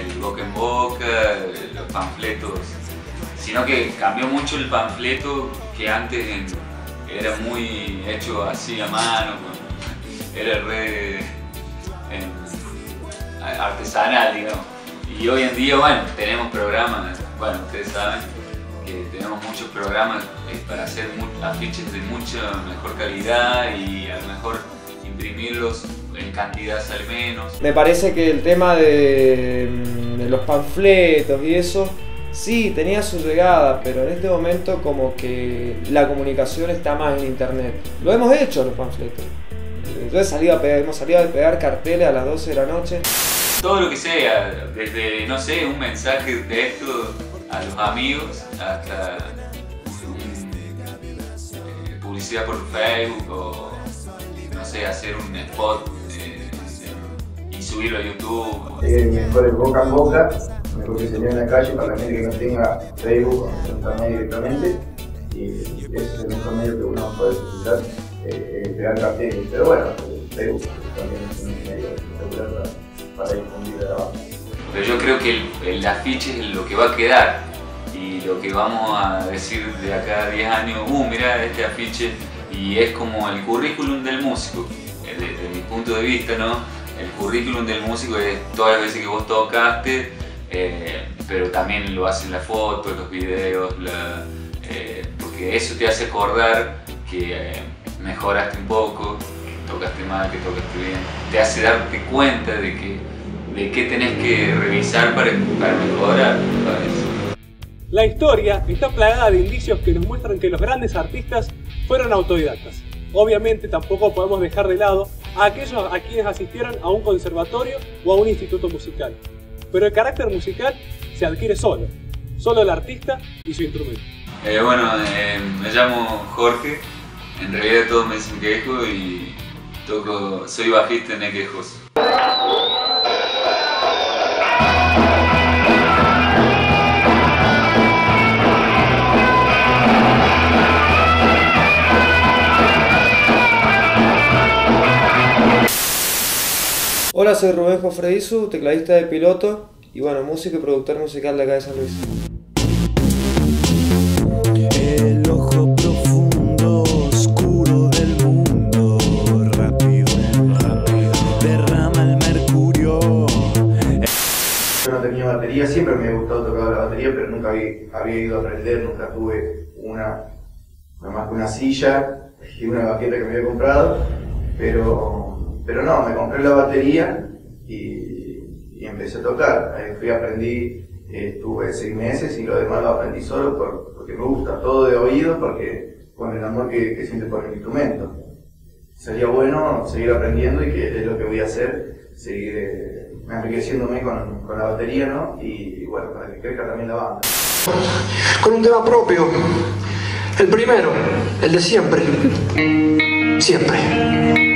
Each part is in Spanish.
el boca en boca, los panfletos, sino que cambió mucho el panfleto que antes era muy hecho así a mano, era re artesanal, digamos. Y hoy en día, bueno, tenemos programas, bueno, ustedes saben que tenemos muchos programas para hacer afiches de mucha mejor calidad y a lo mejor imprimirlos en cantidad al menos. Me parece que el tema de, mm, de los panfletos y eso Sí, tenía su llegada, pero en este momento como que la comunicación está más en internet. Lo hemos hecho los panfletos. Entonces salido hemos salido a pegar carteles a las 12 de la noche. Todo lo que sea, desde, no sé, un mensaje de esto a los amigos hasta eh, publicidad por Facebook o, no sé, hacer un spot subirlo a YouTube. Eh, mejor el boca en boca mejor que se en la calle para la gente que no tenga Facebook o internet directamente. Y ese es el mejor medio que uno puede utilizar, eh, crear carteles. Pero bueno, Facebook también es un medio espectacular para, para difundir la banda. Pero yo creo que el, el afiche es lo que va a quedar y lo que vamos a decir de acá a 10 años, uh, mira este afiche, y es como el currículum del músico, desde, desde mi punto de vista, ¿no? El currículum del músico es todas las veces que vos tocaste, eh, pero también lo hacen las fotos, los videos, eh, porque eso te hace acordar que eh, mejoraste un poco, que tocaste mal, que tocaste bien, te hace darte cuenta de que de qué tenés que revisar para, para mejorar. La historia está plagada de indicios que nos muestran que los grandes artistas fueron autodidactas. Obviamente tampoco podemos dejar de lado a aquellos a quienes asistieron a un conservatorio o a un instituto musical pero el carácter musical se adquiere solo, solo el artista y su instrumento. Eh, bueno, eh, me llamo Jorge, en realidad todos me dicen quejo y toco, soy bajista en Equejos. Hola, soy Rubén Jofredizu, tecladista de piloto y bueno, músico y productor musical de acá de San Luis. El ojo profundo, oscuro del mundo, rápido, rápido, derrama el mercurio. Yo no tenía batería, siempre me había gustado tocar la batería, pero nunca había, ido a aprender, nunca tuve una, más que una silla y una baqueta que me había comprado, pero pero no, me compré la batería y, empecé a tocar. Ahí fui, aprendí, estuve seis meses y lo demás lo aprendí solo porque me gusta, todo de oído, porque con el amor que, que siente por el instrumento. Sería bueno seguir aprendiendo y que es lo que voy a hacer, seguir eh, enriqueciéndome con, con, la batería, ¿no? Y, y bueno, para que crezca también la banda. Con un tema propio. El primero, el de siempre. Siempre.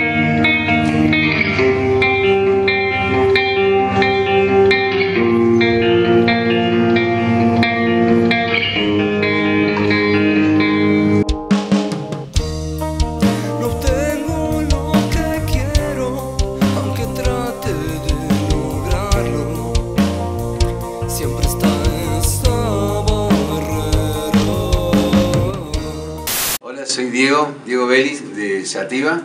Diego, Diego Vélez de Sativa.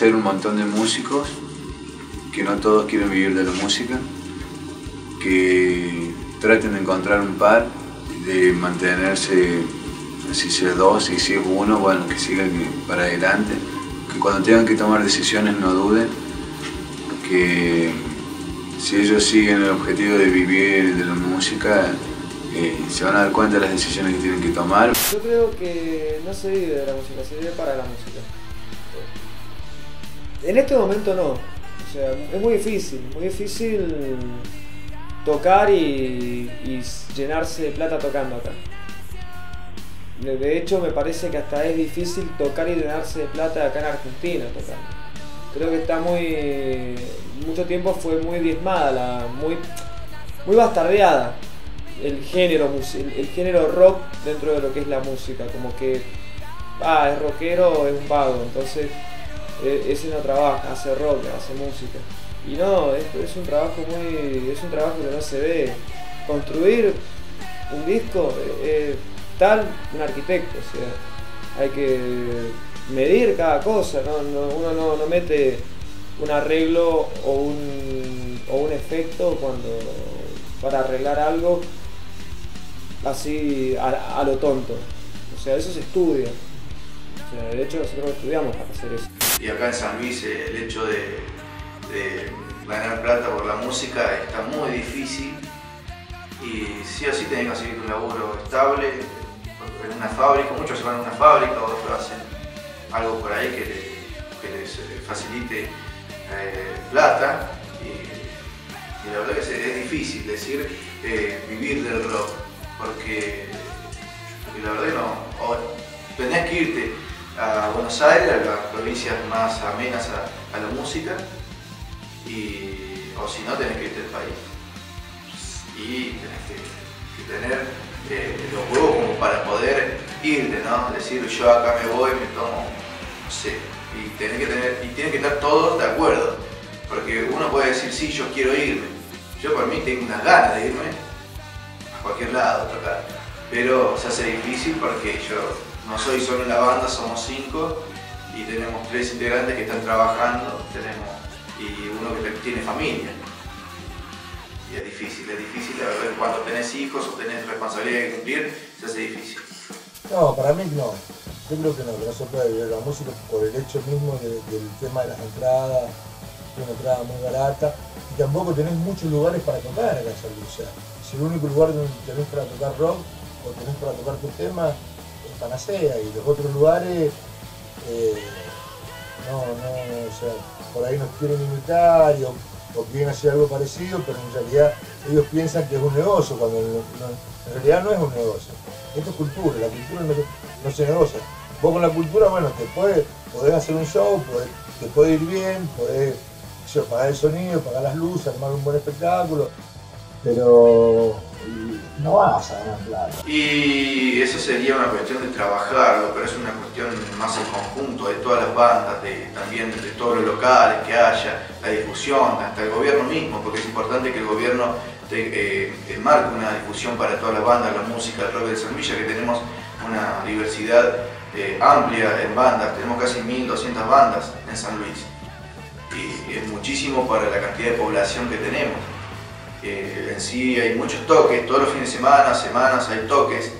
Conocer un montón de músicos, que no todos quieren vivir de la música, que traten de encontrar un par, de mantenerse, si sea dos y si es uno, bueno, que sigan para adelante, que cuando tengan que tomar decisiones no duden, que si ellos siguen el objetivo de vivir de la música, eh, se van a dar cuenta de las decisiones que tienen que tomar. Yo creo que no se vive de la música, se vive para la música. En este momento no. O sea, es muy difícil, muy difícil tocar y, llenarse de plata tocando acá. De hecho, me parece que hasta es difícil tocar y llenarse de plata acá en Argentina tocando. Creo que está muy. Mucho tiempo fue muy diezmada, la, muy, muy bastardeada el género, el, género rock dentro de lo que es la música. Como que. Ah, es rockero, es un vago. Entonces, ese no trabaja, hace rock, hace música. Y no, es, un trabajo muy. Es un trabajo que no se ve. Construir un disco eh, eh, tal un arquitecto, o sea, hay que medir cada cosa, ¿no? No- uno no, no mete un arreglo o un, o un efecto cuando para arreglar algo así a, a lo tonto. O sea, eso se estudia. O sea, de hecho nosotros estudiamos para hacer eso. Y acá en San Luis eh, el hecho de, ganar plata por la música está muy difícil. Y sí o sí tenés que conseguir un laburo estable en una fábrica, muchos se van a una fábrica, otros hacen algo por ahí que, le- que les eh, facilite eh, plata. Y, la verdad que es, difícil decir vivir del rock porque, la verdad no, o tenés que irte a Buenos Aires, a las provincias más amenas a, la música, y, o si no tenés que irte al país. Y tenés que, tener eh, los huevos como para poder irte, ¿no? Decir yo acá me voy, me tomo, no sé, y tenés que tener, y que estar todos de acuerdo, porque uno puede decir sí, yo quiero irme. Yo por mí tengo unas ganas de irme a cualquier lado tocar, pero se hace difícil porque yo no soy solo en la banda, somos cinco y tenemos tres integrantes que están trabajando, tenemos y uno que tiene familia. Y es difícil, es difícil, la verdad, cuando tenés hijos o tenés responsabilidad que cumplir, se hace difícil. No, para mí no. Yo creo que no, que no se puede vivir la música por el hecho mismo de- del tema de las entradas, una entrada muy barata, y tampoco tenés muchos lugares para tocar en San Luis. O sea, si el único lugar donde tenés para tocar rock o tenés para tocar tu tema Panacea, y los otros lugares, eh, no, no, o sea, por ahí nos quieren imitar y- o, o quieren hacer algo parecido, pero en realidad ellos piensan que es un negocio, cuando en realidad no es un negocio. Esto es cultura, la cultura no, no se negocia. Vos con la cultura, bueno, te puede, podés hacer un show, podés- te puede ir bien, podés pagar el sonido, pagar las luces, armar un buen espectáculo, pero no vas a ganar. Y eso sería una cuestión de trabajarlo, pero es una cuestión más en conjunto de todas las bandas, de, también de todos los locales que haya, la difusión, hasta el gobierno mismo, porque es importante que el gobierno te, eh, marque una difusión para todas las bandas, la música, el rock de San ya que tenemos una diversidad eh, amplia en bandas, tenemos casi 1200 bandas en San Luis. Y es muchísimo para la cantidad de población que tenemos. En sí hay muchos toques, todos los fines de semana, semanas hay toques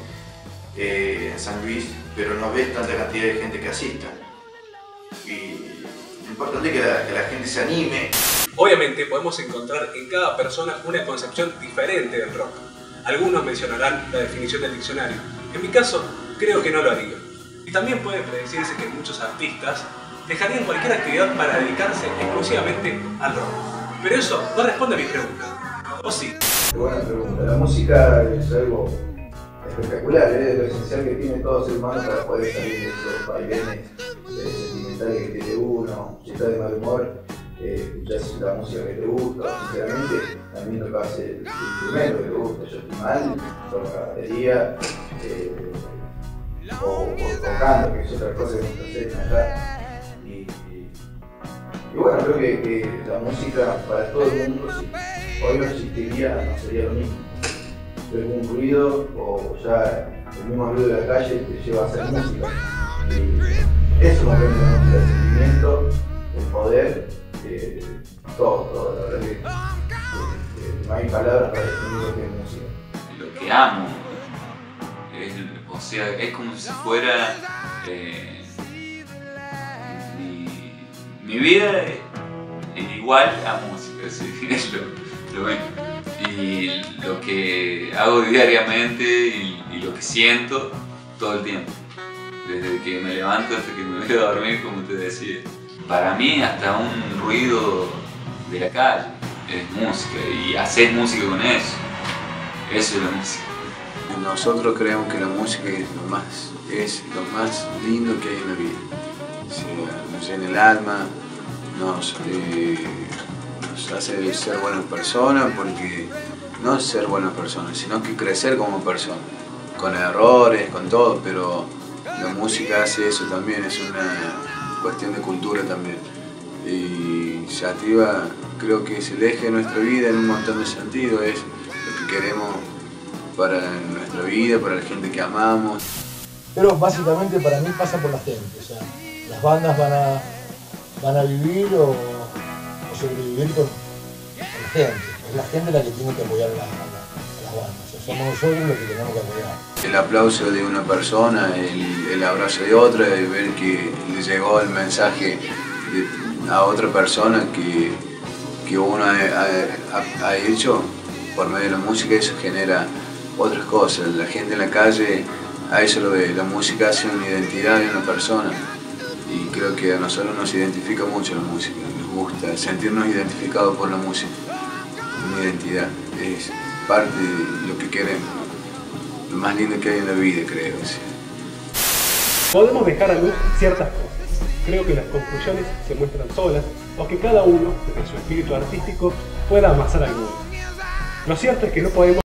eh, en San Luis, pero no ves tanta cantidad de gente que asista. Y lo importante es que la, que la gente se anime. Obviamente podemos encontrar en cada persona una concepción diferente del rock. Algunos mencionarán la definición del diccionario. En mi caso, creo que no lo haría. Y también puede predecirse que muchos artistas dejarían cualquier actividad para dedicarse exclusivamente al rock. Pero eso no responde a mi pregunta. ¿O sí? La música es algo espectacular, ¿eh? lo esencial que tiene todo ser humano para poder salir de esos vaivenes eh, sentimentales que tiene uno. Si estás de mal humor, eh, escuchás la música que te gusta. Sinceramente, mí tocas el, el instrumento que te gusta. Yo estoy mal, toco la batería. eh, o, o, o canto, que es otra cosa que me gusta cantar. Y, bueno, creo que, la música para todo el mundo, si hoy no existiría, no sería lo mismo. Algún ruido o ya el mismo ruido de la calle te lleva a hacer música. Eso la música, el sentimiento, el poder, todo, todo. La verdad que, que no hay palabras para definir lo que es música. lo que amo. O sea, es como si fuera eh, mi, vida es, igual a música, es lo- lo. Y lo que hago diariamente y, lo que siento todo el tiempo. Desde que me levanto hasta que me voy a dormir, como te decía. Para mí hasta un ruido de la calle es música y haces música con eso. Eso es la música. Nosotros creemos que la música es lo más, es lo más lindo que hay en la vida. O nos llena el alma, nos, eh, nos hace ser buenas personas, porque no ser buenas personas, sino que crecer como personas, con errores, con todo, pero la música hace eso también, es una cuestión de cultura también. Y Sativa creo que es el eje de nuestra vida en un montón de sentidos, es lo que queremos para nuestra vida, para la gente que amamos. Pero básicamente para mí pasa por la gente. O sea, las bandas van a, van a vivir o, o sobrevivir con, gente. Es la gente la que tiene que apoyar la- la- las bandas. Somos nosotros los que tenemos que apoyar. El aplauso de una persona, el, abrazo de otra, de ver que le llegó el mensaje a otra persona que, que uno ha, ha- hecho por medio de la música, eso genera otras cosas. La gente en la calle a eso lo ve, la música hace una identidad de una persona y creo que a nosotros nos identifica mucho la música, nos gusta sentirnos identificados por la música, identidad, es parte de lo que queremos lo más lindo que hay en la vida, creo. Podemos dejar a luz ciertas cosas. Creo que las conclusiones se muestran solas o que cada uno, desde su espíritu artístico, pueda amasar alguna. Lo cierto es que no podemos